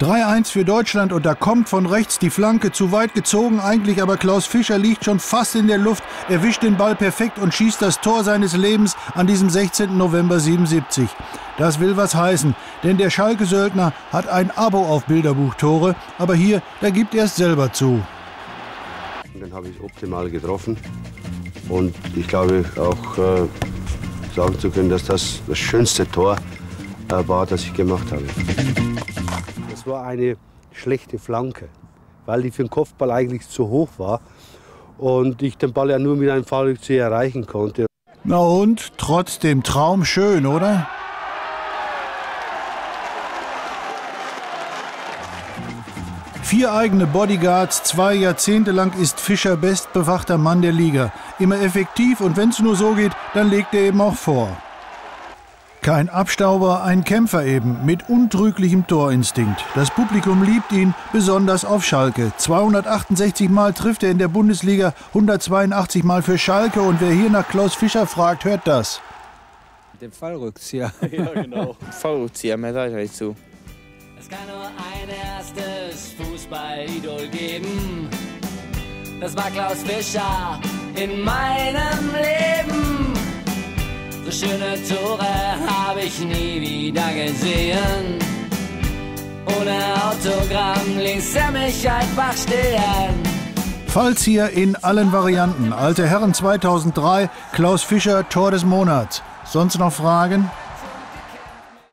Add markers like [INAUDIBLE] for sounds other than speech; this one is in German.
3-1 für Deutschland und da kommt von rechts die Flanke zu weit gezogen, eigentlich aber Klaus Fischer liegt schon fast in der Luft, erwischt den Ball perfekt und schießt das Tor seines Lebens an diesem 16. November 77. Das will was heißen, denn der Schalke-Söldner hat ein Abo auf Bilderbuchtore, aber hier, da gibt er es selber zu. Den habe ich optimal getroffen und ich glaube auch äh, sagen zu können, dass das das schönste Tor äh, war, das ich gemacht habe. Das war eine schlechte Flanke, weil die für den Kopfball eigentlich zu hoch war und ich den Ball ja nur mit einem Fallrückzieher erreichen konnte. Na und? Trotzdem traumschön, oder? Vier eigene Bodyguards, zwei Jahrzehnte lang ist Fischer bestbewachter Mann der Liga. Immer effektiv und wenn es nur so geht, dann legt er eben auch vor. Kein Abstauber, ein Kämpfer eben, mit untrüglichem Torinstinkt. Das Publikum liebt ihn, besonders auf Schalke. 268 Mal trifft er in der Bundesliga, 182 Mal für Schalke und wer hier nach Klaus Fischer fragt, hört das. Den Fallrückzieher. [LAUGHS] ja, genau. Fallrückzieher, mehr sage ich nicht zu. Es kann nur ein erstes Fußballidol geben. Das war Klaus Fischer in meinem Leben. So schöne Tore habe ich nie wieder gesehen. Ohne Autogramm ließ er mich einfach stehen. Fallzieher in allen Varianten. Alte Herren 2003, Klaus Fischer, Tor des Monats. Sonst noch Fragen?